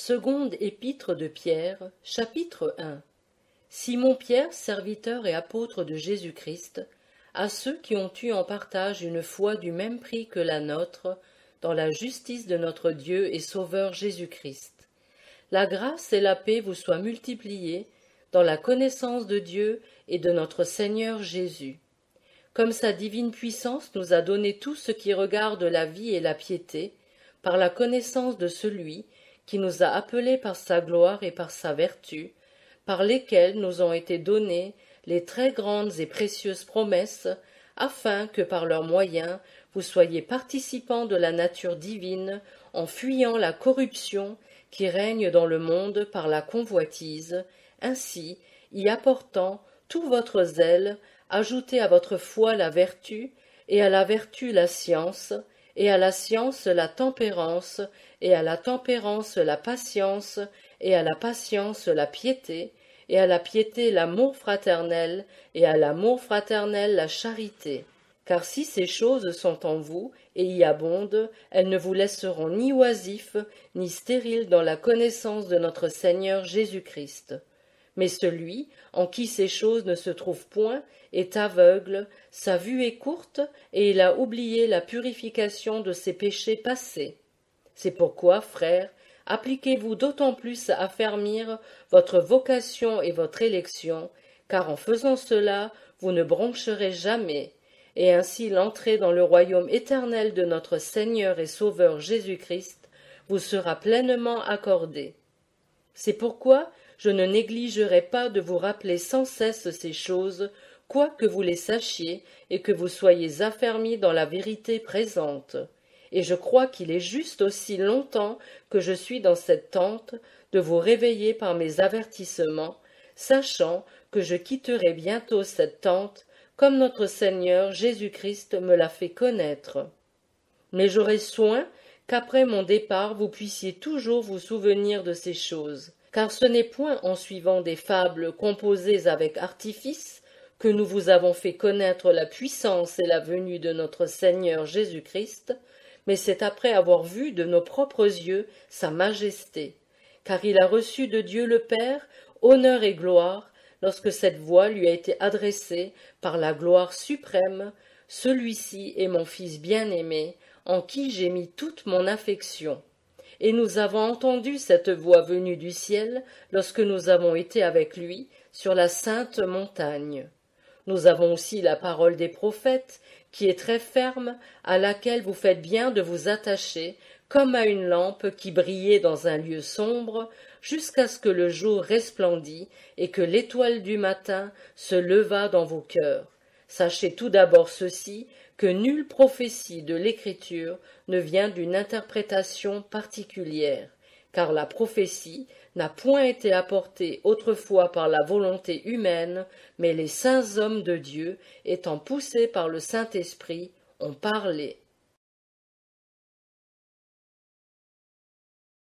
Seconde épître de Pierre, chapitre 1 Simon Pierre, serviteur et apôtre de Jésus-Christ, à ceux qui ont eu en partage une foi du même prix que la nôtre, dans la justice de notre Dieu et Sauveur Jésus-Christ. La grâce et la paix vous soient multipliées dans la connaissance de Dieu et de notre Seigneur Jésus. Comme sa divine puissance nous a donné tout ce qui regarde la vie et la piété, par la connaissance de celui qui nous a appelés par sa gloire et par sa vertu, par lesquels nous ont été données les très grandes et précieuses promesses, afin que par leurs moyens vous soyez participants de la nature divine, en fuyant la corruption qui règne dans le monde par la convoitise, ainsi y apportant tout votre zèle, ajoutez à votre foi la vertu, et à la vertu la science, et à la science la tempérance, et à la tempérance la patience, et à la patience la piété, et à la piété l'amour fraternel, et à l'amour fraternel la charité. Car si ces choses sont en vous, et y abondent, elles ne vous laisseront ni oisifs, ni stériles dans la connaissance de notre Seigneur Jésus-Christ. Mais celui, en qui ces choses ne se trouvent point, est aveugle, sa vue est courte, et il a oublié la purification de ses péchés passés. C'est pourquoi, frères, appliquez-vous d'autant plus à affermir votre vocation et votre élection, car en faisant cela, vous ne broncherez jamais, et ainsi l'entrée dans le royaume éternel de notre Seigneur et Sauveur Jésus-Christ vous sera pleinement accordée. C'est pourquoi je ne négligerai pas de vous rappeler sans cesse ces choses quoique vous les sachiez et que vous soyez affermis dans la vérité présente. Et je crois qu'il est juste aussi longtemps que je suis dans cette tente de vous réveiller par mes avertissements, sachant que je quitterai bientôt cette tente comme notre Seigneur Jésus-Christ me l'a fait connaître. Mais j'aurai soin qu'après mon départ vous puissiez toujours vous souvenir de ces choses, car ce n'est point en suivant des fables composées avec artifice que nous vous avons fait connaître la puissance et la venue de notre Seigneur Jésus-Christ, mais c'est après avoir vu de nos propres yeux sa majesté, car il a reçu de Dieu le Père honneur et gloire lorsque cette voix lui a été adressée par la gloire suprême, celui-ci est mon Fils bien-aimé, en qui j'ai mis toute mon affection. Et nous avons entendu cette voix venue du ciel lorsque nous avons été avec lui sur la sainte montagne. Nous avons aussi la parole des prophètes, qui est très ferme, à laquelle vous faites bien de vous attacher, comme à une lampe qui brillait dans un lieu sombre, jusqu'à ce que le jour resplendît et que l'étoile du matin se levât dans vos cœurs. Sachez tout d'abord ceci, que nulle prophétie de l'Écriture ne vient d'une interprétation particulière, car la prophétie n'a point été apportée autrefois par la volonté humaine, mais les saints hommes de Dieu, étant poussés par le Saint-Esprit, ont parlé.